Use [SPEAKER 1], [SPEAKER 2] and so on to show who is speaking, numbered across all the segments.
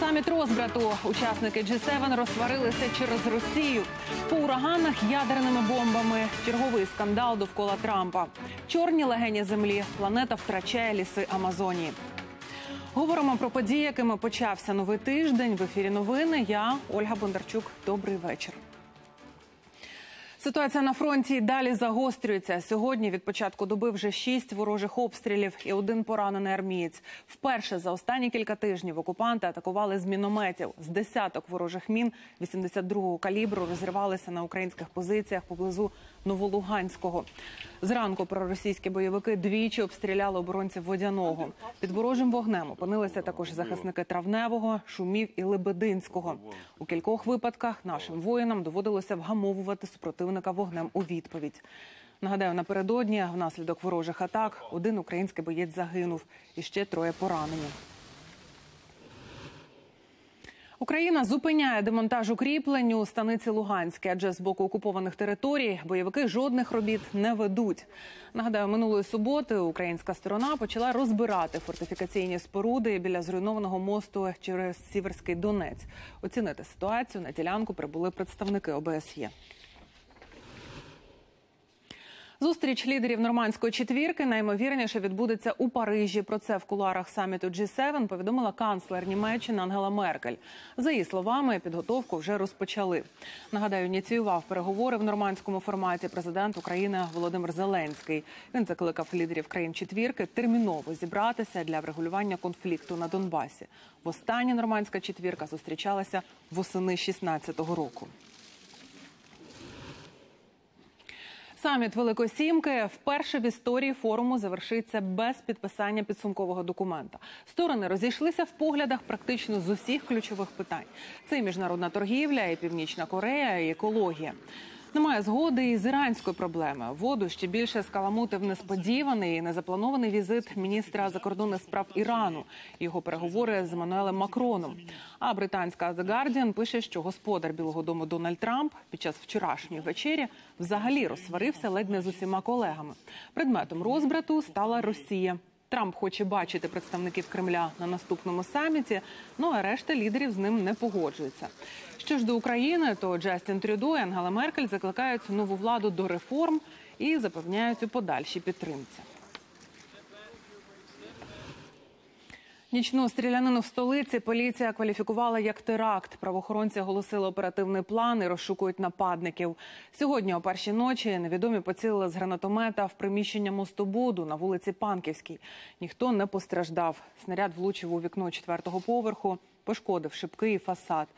[SPEAKER 1] Саміт розбрату учасники G7 розсварилися через Росію по ураганах ядерними бомбами. Черговий скандал довкола Трампа. Чорні легені землі. Планета втрачає ліси Амазонії. Говоримо про події, якими почався новий тиждень. В ефірі новини. Я Ольга Бондарчук. Добрий вечір. Ситуація на фронті далі загострюється. Сьогодні від початку доби вже шість ворожих обстрілів і один поранений армієць. Вперше за останні кілька тижнів окупанти атакували з мінометів. З десяток ворожих мін 82-го калібру розірвалися на українських позиціях поблизу Новолуганського. Зранку проросійські бойовики двічі обстріляли оборонців водяного. Під ворожим вогнем опинилися також захисники травневого, шумів і лебединського. У кількох випадках нашим воїнам доводилося вгамовувати супротивника вогнем у відповідь. Нагадаю, напередодні внаслідок ворожих атак один український боєць загинув і ще троє поранені. Україна зупиняє демонтаж укріплень у станиці Луганській, адже з боку окупованих територій бойовики жодних робіт не ведуть. Нагадаю, минулої суботи українська сторона почала розбирати фортифікаційні споруди біля зруйнованого мосту через Сіверський Донець. Оцінити ситуацію на ділянку прибули представники ОБСЄ. Зустріч лідерів нормандської четвірки наймовірніше відбудеться у Парижі. Про це в кулуарах саміту G7 повідомила канцлер Німеччини Ангела Меркель. За її словами, підготовку вже розпочали. Нагадаю, ініціював переговори в нормандському форматі президент України Володимир Зеленський. Він закликав лідерів країн четвірки терміново зібратися для врегулювання конфлікту на Донбасі. Востаннє нормандська четвірка зустрічалася восени 16-го року. Саміт Великої Сімки вперше в історії форуму завершиться без підписання підсумкового документа. Сторони розійшлися в поглядах практично з усіх ключових питань: це і міжнародна торгівля, і Північна Корея, і екологія. Немає згоди і з іранської проблеми. Воду ще більше скаламутив несподіваний і незапланований візит міністра закордонних справ Ірану. Його переговори з Еммануелем Макроном. А британська The Guardian пише, що господар Білого Дому Дональд Трамп під час вчорашньої вечері взагалі розсварився ледь не з усіма колегами. Предметом розбрату стала Росія. Трамп хоче бачити представників Кремля на наступному саміті. Ну а решта лідерів з ним не погоджується. Що ж до України, то Джастін Трюдо і Ангела Меркель закликають нову владу до реформ і запевняють у подальшій підтримці. Нічну стрілянину в столиці поліція кваліфікувала як теракт. Правоохоронці оголосили оперативний план і розшукують нападників. Сьогодні о першій ночі невідомі поцілили з гранатомета в приміщення мостобуду на вулиці Панківській. Ніхто не постраждав. Снаряд влучив у вікно четвертого поверху, пошкодив шибки і фасад.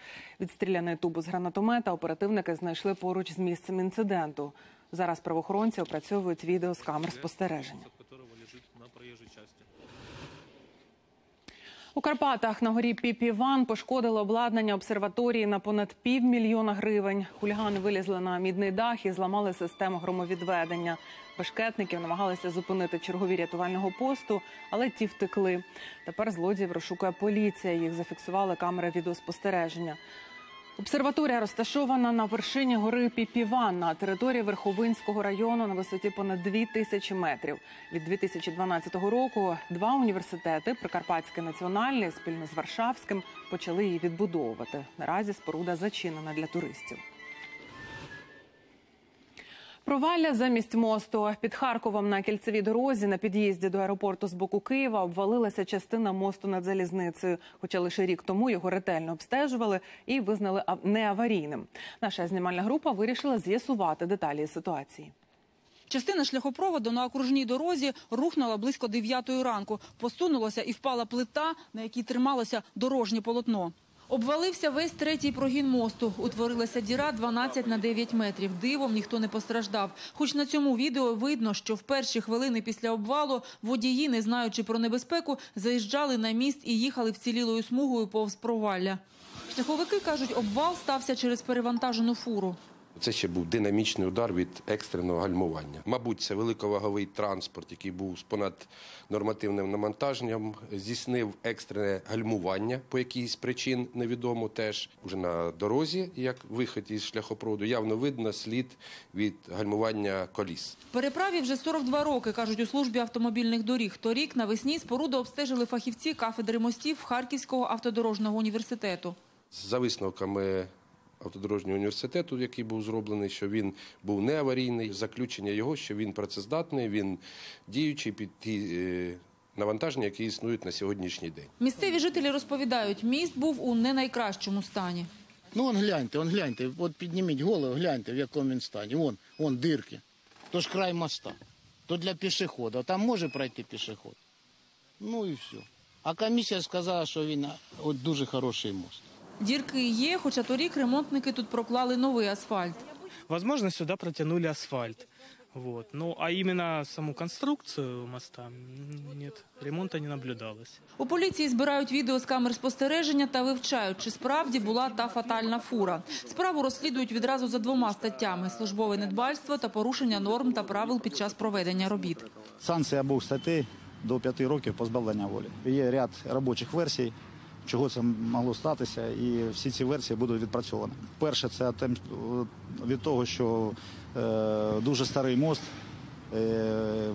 [SPEAKER 1] Відстріляний тубу з гранатомета оперативники знайшли поруч з місцем інциденту. Зараз правоохоронці опрацьовують відео з камер спостереження. У Карпатах на горі Піпіван пошкодило обладнання обсерваторії на понад півмільйона гривень. Хулігани вилізли на мідний дах і зламали систему громовідведення. Бешкетників намагалися зупинити чергові рятувального посту, але ті втекли. Тепер злодіїв розшукує поліція. Їх зафіксували камери відеоспостереження. Обсерваторія розташована на вершині гори Піпіван на території Верховинського району на висоті понад 2 тисячі метрів. Від 2012 року два університети Прикарпатський національний спільно з Варшавським почали її відбудовувати. Наразі споруда зачинена для туристів. Провалля замість мосту під Харковом на кільцевій дорозі на під'їзді до аеропорту з боку Києва обвалилася частина мосту над залізницею. Хоча лише рік тому його ретельно обстежували і визнали ав- неаварійним. Наша знімальна група вирішила з'ясувати деталі ситуації.
[SPEAKER 2] Частина шляхопроводу на окружній дорозі рухнула близько 9 ранку. Посунулася і впала плита, на якій трималося дорожнє полотно. Обвалився весь третій прогін мосту. Утворилася діра 12 на 9 метрів. Дивом ніхто не постраждав. Хоч на цьому відео видно, що в перші хвилини після обвалу водії, не знаючи про небезпеку, заїжджали на міст і їхали вцілілою смугою повз провалля. Шляховики кажуть, обвал стався через перевантажену фуру.
[SPEAKER 3] Це ще був динамічний удар від екстреного гальмування. Мабуть, це великоваговий транспорт, який був з понаднормативним навантаженням, здійснив екстрене гальмування по якійсь причин невідомо теж. Уже на дорозі, як вихід із шляхопроводу, явно видно слід від гальмування коліс.
[SPEAKER 2] Переправі вже 42 роки, кажуть у службі автомобільних доріг. Торік навесні споруду обстежили фахівці кафедри мостів Харківського автодорожного університету.
[SPEAKER 3] За висновками автодорожнього університету, який був зроблений, що він був не аварійний. Заключення його, що він працездатний, він діючий під ті е, навантаження, які існують на сьогоднішній день.
[SPEAKER 2] Місцеві жителі розповідають, міст був у не найкращому стані.
[SPEAKER 4] Ну, он гляньте, он гляньте, от підніміть голову, гляньте, в якому він стані. Вон, вон дирки. То ж край моста. То для пішохода. Там може пройти пішоход. Ну і все. А комісія сказала, що він от дуже хороший мост.
[SPEAKER 2] Дірки є, хоча торік ремонтники тут проклали новий асфальт.
[SPEAKER 5] Возможно, сюда протянули асфальт. Вот. Ну, а именно саму конструкцию моста нет, ремонта не наблюдалось.
[SPEAKER 2] У поліції збирають відео з камер спостереження та вивчають, чи справді була та фатальна фура. Справу розслідують відразу за двома статтями: службове недбальство та порушення норм та правил під час проведення робіт.
[SPEAKER 6] Санкція обох статей до п'яти років позбавлення волі. Є ряд робочих версій, чого це могло статися, і всі ці версії будуть відпрацьовані. Перше, це тем- від того, що е, дуже старий мост. Е,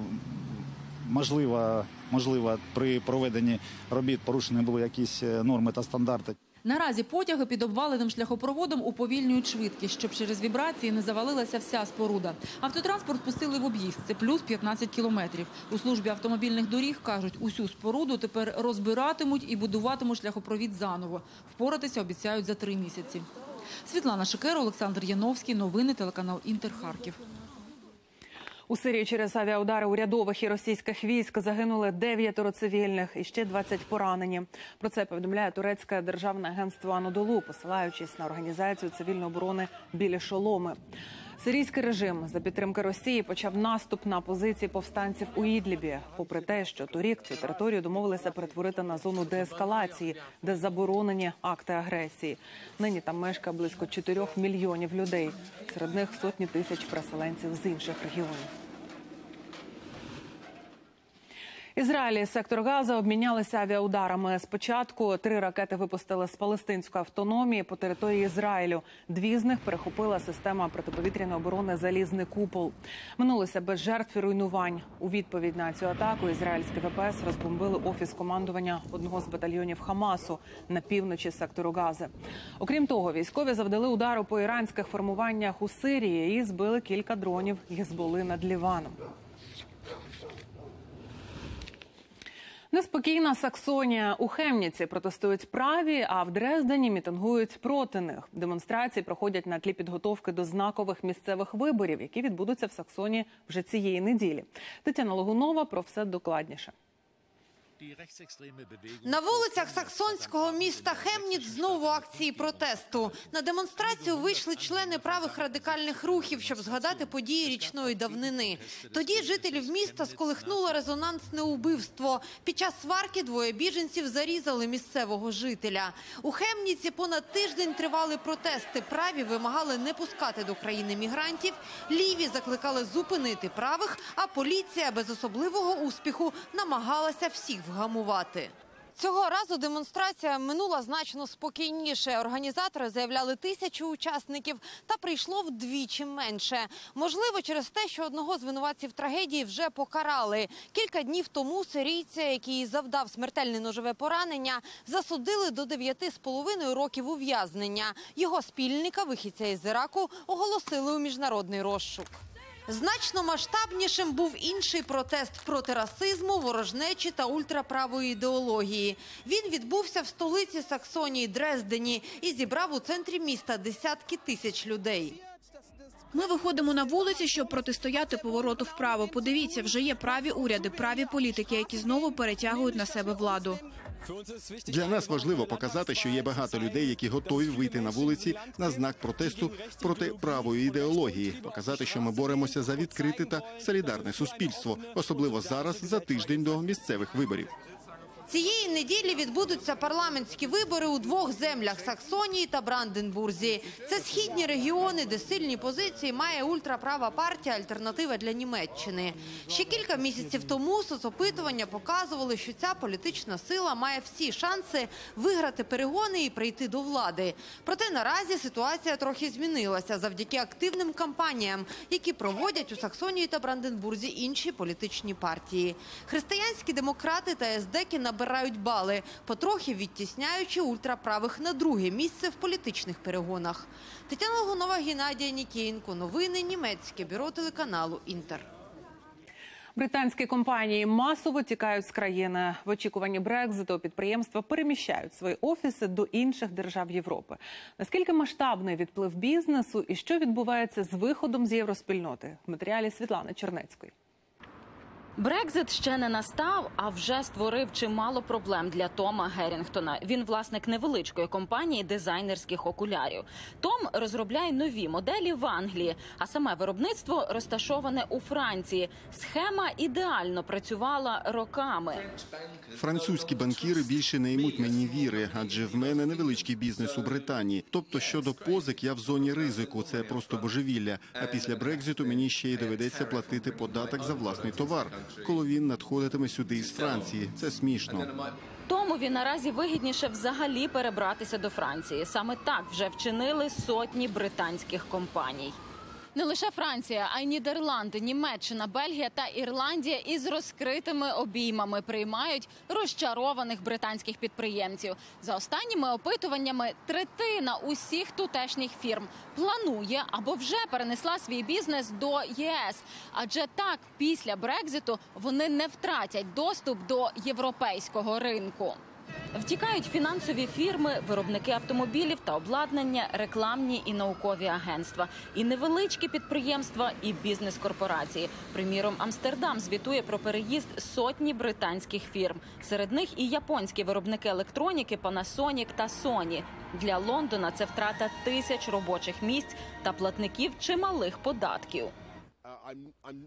[SPEAKER 6] можливо, можливо, при проведенні робіт порушені були якісь е, норми та стандарти.
[SPEAKER 2] Наразі потяги під обваленим шляхопроводом уповільнюють швидкість, щоб через вібрації не завалилася вся споруда. Автотранспорт пустили в об'їзд. Це плюс 15 кілометрів. У службі автомобільних доріг кажуть, усю споруду тепер розбиратимуть і будуватимуть шляхопровід заново. Впоратися обіцяють за три місяці. Світлана Шикера, Олександр Яновський. Новини телеканал Інтер Харків.
[SPEAKER 1] У Сирії через авіаудари урядових і російських військ загинули дев'ятеро цивільних і ще 20 поранені. Про це повідомляє турецьке державне агентство Анодолу, посилаючись на організацію цивільної оборони білі шоломи. Сирійський режим за підтримки Росії почав наступ на позиції повстанців у Ідлібі, попри те, що торік цю територію домовилися перетворити на зону деескалації, де заборонені акти агресії. Нині там мешкає близько 4 мільйонів людей. Серед них сотні тисяч переселенців з інших регіонів. Ізраїль і сектор Газа обмінялися авіаударами. Спочатку три ракети випустили з палестинської автономії по території Ізраїлю. Дві з них перехопила система протиповітряної оборони Залізний купол. Минулося без жертв і руйнувань. У відповідь на цю атаку ізраїльські ВПС розбомбили офіс командування одного з батальйонів Хамасу на півночі сектору Гази. Окрім того, військові завдали удару по іранських формуваннях у Сирії і збили кілька дронів Гізболи над Ліваном. Неспокійна Саксонія у Хемніці протестують праві, а в Дрездені мітингують проти них. Демонстрації проходять на тлі підготовки до знакових місцевих виборів, які відбудуться в Саксонії вже цієї неділі. Тетяна Логунова про все докладніше.
[SPEAKER 7] На вулицях саксонського міста Хемніц знову акції протесту. На демонстрацію вийшли члени правих радикальних рухів, щоб згадати події річної давнини. Тоді жителів міста сколихнуло резонансне убивство. Під час сварки двоє біженців зарізали місцевого жителя. У Хемніці понад тиждень тривали протести. Праві вимагали не пускати до країни мігрантів. Ліві закликали зупинити правих, а поліція без особливого успіху намагалася всіх вгамувати. Цього разу демонстрація минула значно спокійніше. Організатори заявляли тисячу учасників, та прийшло вдвічі менше. Можливо, через те, що одного з винуватців трагедії вже покарали. Кілька днів тому сирійця, який завдав смертельне ножове поранення, засудили до 9,5 років ув'язнення. Його спільника, вихідця із Іраку, оголосили у міжнародний розшук. Значно масштабнішим був інший протест проти расизму, ворожнечі та ультраправої ідеології. Він відбувся в столиці Саксонії Дрездені і зібрав у центрі міста десятки тисяч людей.
[SPEAKER 8] Ми виходимо на вулиці, щоб протистояти повороту вправо. Подивіться, вже є праві уряди, праві політики, які знову перетягують на себе владу.
[SPEAKER 9] Для нас важливо показати, що є багато людей, які готові вийти на вулиці на знак протесту проти правої ідеології, показати, що ми боремося за відкрите та солідарне суспільство, особливо зараз за тиждень до місцевих виборів.
[SPEAKER 7] Цієї неділі відбудуться парламентські вибори у двох землях Саксонії та Бранденбурзі. Це східні регіони, де сильні позиції має ультраправа партія Альтернатива для Німеччини. Ще кілька місяців тому соцопитування показували, що ця політична сила має всі шанси виграти перегони і прийти до влади. Проте наразі ситуація трохи змінилася завдяки активним кампаніям, які проводять у Саксонії та Бранденбурзі інші політичні партії. Християнські демократи та СДКи набирають бали, потрохи відтісняючи ультраправих на друге місце в політичних перегонах. Тетяна Логунова, Геннадія Нікієнко. Новини німецьке бюро телеканалу Інтер.
[SPEAKER 1] Британські компанії масово тікають з країни. В очікуванні Брекзиту підприємства переміщають свої офіси до інших держав Європи. Наскільки масштабний відплив бізнесу і що відбувається з виходом з євроспільноти? В матеріалі Світлани Чернецької.
[SPEAKER 10] Брекзит ще не настав, а вже створив чимало проблем для Тома Герінгтона. Він власник невеличкої компанії дизайнерських окулярів. Том розробляє нові моделі в Англії, а саме виробництво розташоване у Франції. Схема ідеально працювала роками.
[SPEAKER 9] Французькі банкіри більше не ймуть мені віри, адже в мене невеличкий бізнес у Британії. Тобто щодо позик, я в зоні ризику. Це просто божевілля. А після Брекзиту мені ще й доведеться платити податок за власний товар, коли він надходитиме сюди із Франції. Це смішно.
[SPEAKER 10] Томові наразі вигідніше взагалі перебратися до Франції. Саме так вже вчинили сотні британських компаній. Не лише Франція, а й Нідерланди, Німеччина, Бельгія та Ірландія із розкритими обіймами приймають розчарованих британських підприємців. За останніми опитуваннями, третина усіх тутешніх фірм планує або вже перенесла свій бізнес до ЄС. Адже так, після Брекзиту вони не втратять доступ до європейського ринку. Втікають фінансові фірми, виробники автомобілів та обладнання, рекламні і наукові агентства, і невеличкі підприємства, і бізнес-корпорації. Приміром, Амстердам звітує про переїзд сотні британських фірм. Серед них і японські виробники електроніки Panasonic та Sony. Для Лондона це втрата тисяч робочих місць та платників чималих податків.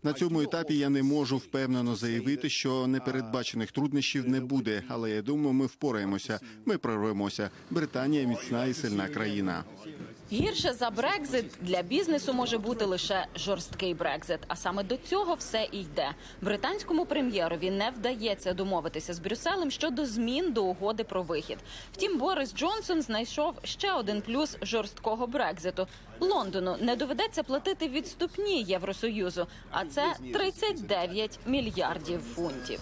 [SPEAKER 9] На цьому етапі я не можу впевнено заявити, що непередбачених труднощів не буде. Але я думаю, ми впораємося. Ми прорвемося. Британія міцна і сильна країна.
[SPEAKER 10] Гірше за Брекзит для бізнесу може бути лише жорсткий Брекзит. А саме до цього все і йде. Британському прем'єрові не вдається домовитися з Брюсселем щодо змін до угоди про вихід. Втім, Борис Джонсон знайшов ще один плюс жорсткого Брекзиту. Лондону не доведеться платити відступні Євросоюзу, а це 39 мільярдів фунтів.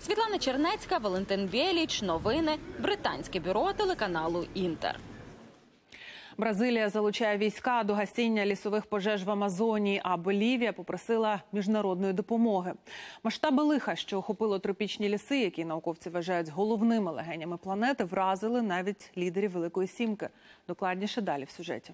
[SPEAKER 10] Світлана Чернецька, Валентин Біліч. Новини британське бюро телеканалу Інтер.
[SPEAKER 1] Бразилія залучає війська до гасіння лісових пожеж в Амазонії, а Болівія попросила міжнародної допомоги. Масштаби лиха, що охопило тропічні ліси, які науковці вважають головними легенями планети, вразили навіть лідерів Великої Сімки. Докладніше далі в сюжеті.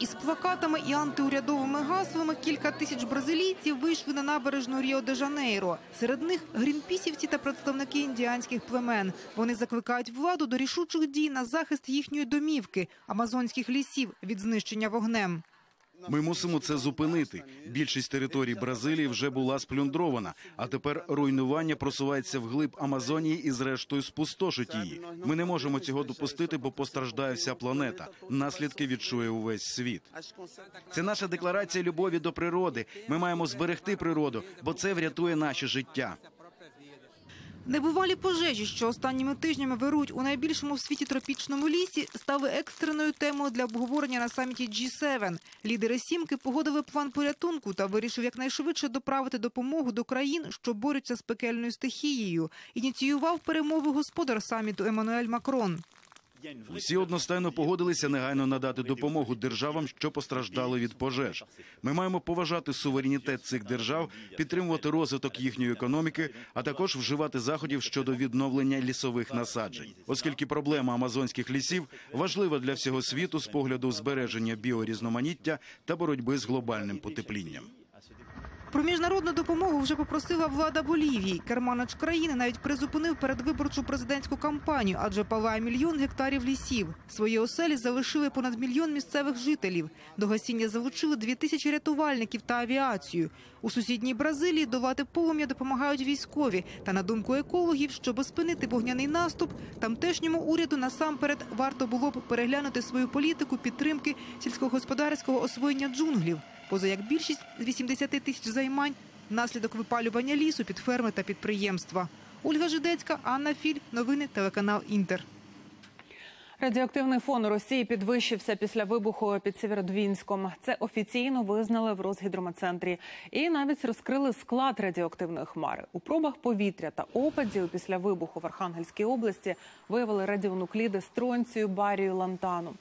[SPEAKER 11] Із плакатами і антиурядовими гаслами кілька тисяч бразилійців вийшли на набережну Ріо-де-Жанейро. Серед них грінпісівці та представники індіанських племен. Вони закликають владу до рішучих дій на захист їхньої домівки, амазонських лісів від знищення вогнем.
[SPEAKER 12] Ми мусимо це зупинити. Більшість територій Бразилії вже була сплюндрована, а тепер руйнування просувається вглиб Амазонії і, зрештою, спустошить її. Ми не можемо цього допустити, бо постраждає вся планета. Наслідки відчує увесь світ. Це наша декларація любові до природи. Ми маємо зберегти природу, бо це врятує наше життя.
[SPEAKER 11] Небувалі пожежі, що останніми тижнями вирують у найбільшому в світі тропічному лісі, стали екстреною темою для обговорення на саміті G7. Лідери сімки погодили план порятунку та вирішив якнайшвидше доправити допомогу до країн, що борються з пекельною стихією. Ініціював перемови господар саміту Еммануель Макрон.
[SPEAKER 12] Усі одностайно погодилися негайно надати допомогу державам, що постраждали від пожеж. Ми маємо поважати суверенітет цих держав, підтримувати розвиток їхньої економіки, а також вживати заходів щодо відновлення лісових насаджень, оскільки проблема амазонських лісів важлива для всього світу з погляду збереження біорізноманіття та боротьби з глобальним потеплінням.
[SPEAKER 11] Про міжнародну допомогу вже попросила влада Болівії. Керманач країни навіть призупинив передвиборчу президентську кампанію, адже палає мільйон гектарів лісів. Свої оселі залишили понад мільйон місцевих жителів. До гасіння залучили дві тисячі рятувальників та авіацію. У сусідній Бразилії долати полум'я допомагають військові. Та на думку екологів, щоб спинити вогняний наступ, тамтешньому уряду насамперед варто було б переглянути свою політику підтримки сільськогосподарського освоєння джунглів. Поза як більшість з 80 тисяч займань наслідок випалювання лісу під ферми та підприємства. Ольга Жидецька, Анна Філь. Новини телеканал Інтер.
[SPEAKER 1] Радіоактивний фон Росії підвищився після вибуху під Сєвєродвінськом. Це офіційно визнали в Росгідромецентрі. І навіть розкрили склад радіоактивної хмари. У пробах повітря та опадів після вибуху в Архангельській області виявили радіонукліди стронцію, барію, лантану.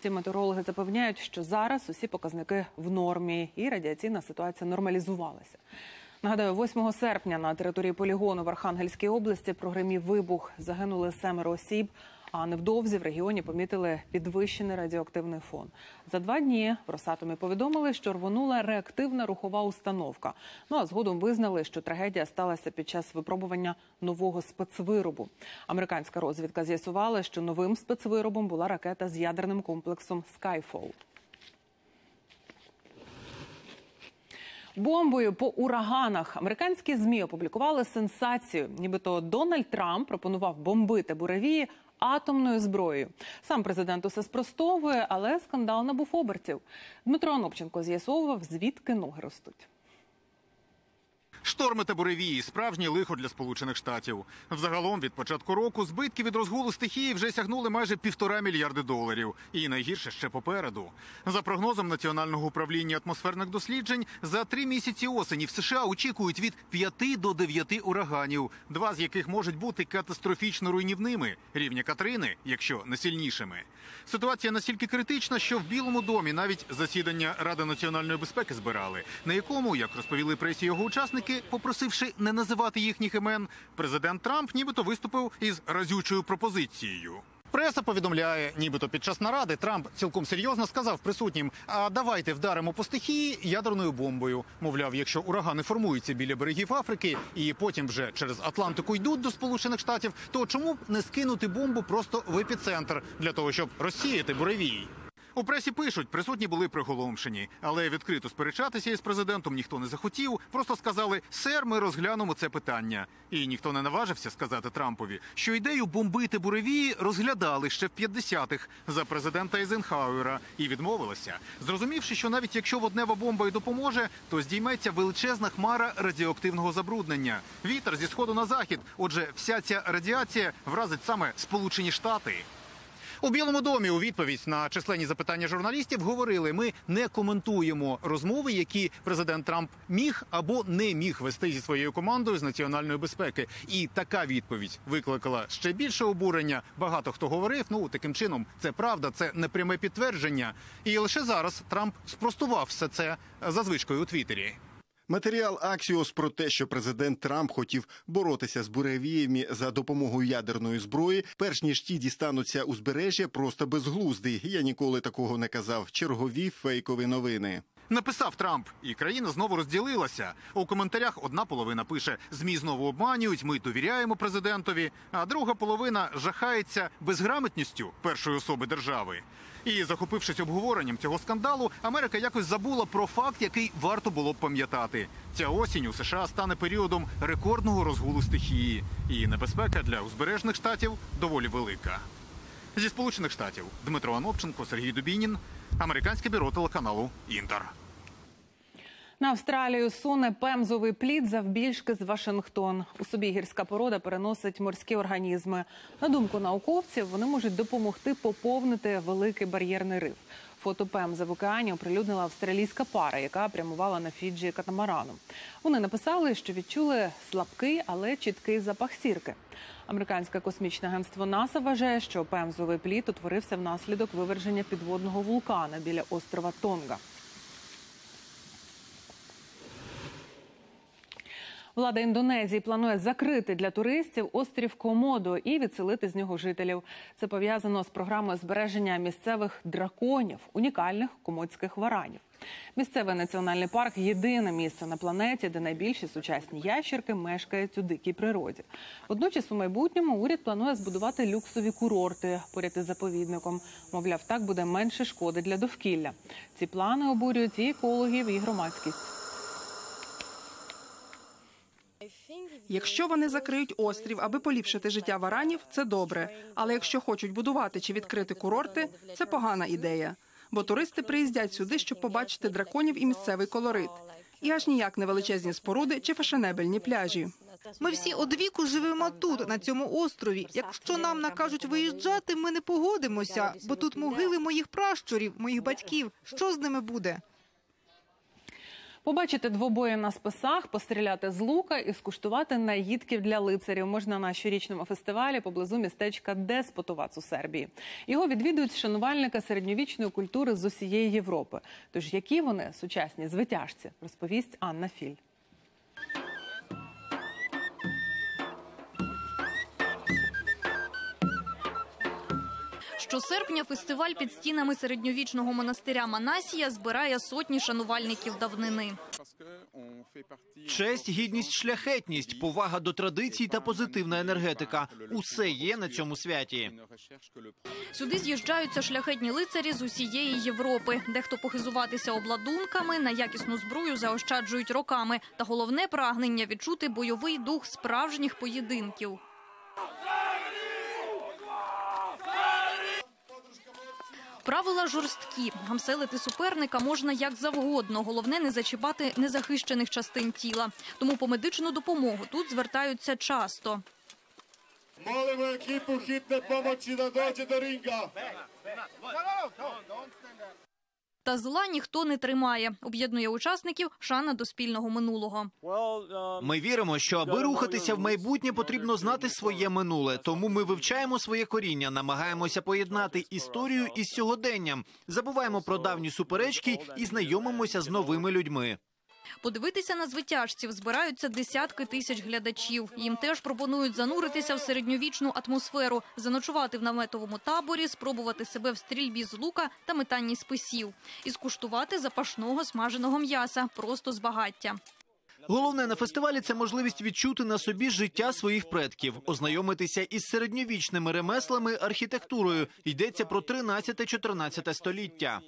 [SPEAKER 1] Ці метеорологи запевняють, що зараз усі показники в нормі і радіаційна ситуація нормалізувалася. Нагадаю, 8 серпня на території полігону в Архангельській області прогримів вибух. Загинули семеро осіб. А невдовзі в регіоні помітили підвищений радіоактивний фон. За два дні в Росатомі повідомили, що рвонула реактивна рухова установка. Ну а згодом визнали, що трагедія сталася під час випробування нового спецвиробу. Американська розвідка з'ясувала, що новим спецвиробом була ракета з ядерним комплексом Skyfall. Бомбою по ураганах американські змі опублікували сенсацію. Нібито Дональд Трамп пропонував бомбити буревії атомною зброєю. Сам президент усе спростовує, але скандал набув обертів. Дмитро Анопченко з'ясовував, звідки ноги ростуть.
[SPEAKER 13] Шторми та буревії справжнє лихо для сполучених штатів. Взагалом від початку року збитки від розгулу стихії вже сягнули майже півтора мільярди доларів. І найгірше ще попереду. За прогнозом національного управління атмосферних досліджень, за три місяці осені в США очікують від 5 до 9 ураганів, два з яких можуть бути катастрофічно руйнівними, рівня Катрини, якщо не сильнішими. Ситуація настільки критична, що в Білому домі навіть засідання Ради національної безпеки збирали, на якому, як розповіли пресі його учасники, попросивши не називати їхніх імен, президент Трамп нібито виступив із разючою пропозицією. Преса повідомляє, нібито під час наради Трамп цілком серйозно сказав присутнім: а давайте вдаримо по стихії ядерною бомбою. Мовляв, якщо урагани формуються біля берегів Африки і потім вже через Атлантику йдуть до Сполучених Штатів, то чому б не скинути бомбу просто в епіцентр для того, щоб розсіяти буревій? У пресі пишуть, присутні були приголомшені, але відкрито сперечатися із президентом ніхто не захотів. Просто сказали, сер, ми розглянемо це питання. І ніхто не наважився сказати Трампові, що ідею бомбити буревії розглядали ще в 50-х за президента Ейзенхауера і відмовилися, зрозумівши, що навіть якщо воднева бомба й допоможе, то здійметься величезна хмара радіоактивного забруднення. Вітер зі сходу на захід. Отже, вся ця радіація вразить саме Сполучені Штати. У Білому домі у відповідь на численні запитання журналістів говорили: ми не коментуємо розмови, які президент Трамп міг або не міг вести зі своєю командою з національної безпеки. І така відповідь викликала ще більше обурення. Багато хто говорив, ну таким чином це правда, це непряме підтвердження. І лише зараз Трамп спростував все це за звичкою у Твіттері.
[SPEAKER 9] Матеріал Аксіос про те, що президент Трамп хотів боротися з буревіями за допомогою ядерної зброї, перш ніж ті дістануться узбережжя, просто безглуздий. Я ніколи такого не казав. Чергові фейкові новини.
[SPEAKER 13] Написав Трамп, і країна знову розділилася. У коментарях одна половина пише: змі знову обманюють. Ми довіряємо президентові. А друга половина жахається безграмотністю першої особи держави. І захопившись обговоренням цього скандалу, Америка якось забула про факт, який варто було б пам'ятати. Ця осінь у США стане періодом рекордного розгулу стихії, і небезпека для узбережних штатів доволі велика. Зі сполучених штатів Дмитро Анопченко, Сергій Дубінін, американське бюро телеканалу Інтер.
[SPEAKER 1] На Австралію суне пемзовий плід завбільшки з Вашингтон. У собі гірська порода переносить морські організми. На думку науковців, вони можуть допомогти поповнити великий бар'єрний риф. Фото ПМЗ в океані оприлюднила австралійська пара, яка прямувала на Фіджі катамараном. Вони написали, що відчули слабкий, але чіткий запах сірки. Американське космічне агентство НАСА вважає, що пемзовий плід утворився внаслідок виверження підводного вулкана біля острова Тонга. Влада Індонезії планує закрити для туристів острів Комодо і відселити з нього жителів. Це пов'язано з програмою збереження місцевих драконів, унікальних комодських варанів. Місцевий національний парк єдине місце на планеті, де найбільші сучасні ящерки мешкають у дикій природі. Водночас у майбутньому уряд планує збудувати люксові курорти поряд із заповідником. Мовляв, так буде менше шкоди для довкілля. Ці плани обурюють і екологів, і громадськість.
[SPEAKER 14] Якщо вони закриють острів, аби поліпшити життя варанів, це добре. Але якщо хочуть будувати чи відкрити курорти, це погана ідея. Бо туристи приїздять сюди, щоб побачити драконів і місцевий колорит. І аж ніяк не величезні споруди чи фешенебельні пляжі.
[SPEAKER 11] Ми всі одвіку живемо тут, на цьому острові. Якщо нам накажуть виїжджати, ми не погодимося, бо тут могили моїх пращурів, моїх батьків. Що з ними буде?
[SPEAKER 1] Побачити двобої на списах, постріляти з лука і скуштувати наїдків для лицарів можна на щорічному фестивалі поблизу містечка Деспотовац у Сербії. Його відвідують шанувальники середньовічної культури з усієї Європи. Тож які вони сучасні звитяжці, розповість Анна Філь.
[SPEAKER 15] Щосерпня фестиваль під стінами середньовічного монастиря Манасія збирає сотні шанувальників давнини.
[SPEAKER 16] Честь, гідність, шляхетність, повага до традицій та позитивна енергетика усе є на цьому святі.
[SPEAKER 15] Сюди з'їжджаються шляхетні лицарі з усієї Європи. Дехто похизуватися обладунками, на якісну зброю заощаджують роками. Та головне прагнення відчути бойовий дух справжніх поєдинків. Правила жорсткі. Гамселити суперника можна як завгодно. Головне не зачіпати незахищених частин тіла. Тому по медичну допомогу тут звертаються часто.
[SPEAKER 17] Молимо екіпу хітне помочі на доđe до ринга.
[SPEAKER 15] Та зла ніхто не тримає. Об'єднує учасників шана до спільного минулого.
[SPEAKER 16] Ми віримо, що аби рухатися в майбутнє, потрібно знати своє минуле. Тому ми вивчаємо своє коріння, намагаємося поєднати історію із сьогоденням, забуваємо про давні суперечки і знайомимося з новими людьми.
[SPEAKER 15] Подивитися на звитяжців збираються десятки тисяч глядачів. Їм теж пропонують зануритися в середньовічну атмосферу, заночувати в наметовому таборі, спробувати себе в стрільбі з лука та метанні списів і скуштувати запашного смаженого м'яса просто з багаття.
[SPEAKER 16] Головне на фестивалі це можливість відчути на собі життя своїх предків, ознайомитися із середньовічними ремеслами, архітектурою. Йдеться про 13-14 століття.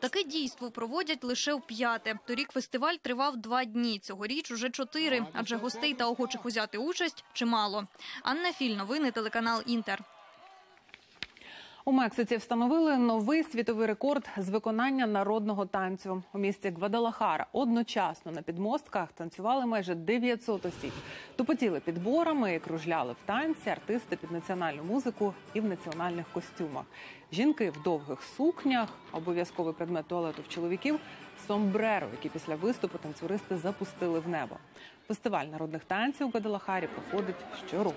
[SPEAKER 15] Таке дійство проводять лише в п'яте. Торік фестиваль тривав два дні. Цьогоріч уже чотири, адже гостей та охочих узяти участь чимало. Анна Філь, новини, телеканал Інтер.
[SPEAKER 1] У Мексиці встановили новий світовий рекорд з виконання народного танцю. У місті Гвадалахара одночасно на підмостках танцювали майже 900 осіб. Тупотіли підборами і кружляли в танці артисти під національну музику і в національних костюмах. Жінки в довгих сукнях, обов'язковий предмет туалету в чоловіків сомбреро, які після виступу танцюристи запустили в небо. Фестиваль народних танців у Гвадалахарі проходить щороку.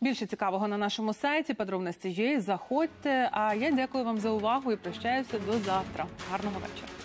[SPEAKER 1] Більше цікавого на нашому сайті. Подробності є. Заходьте. А я дякую вам за увагу і прощаюся до завтра. Гарного вечора.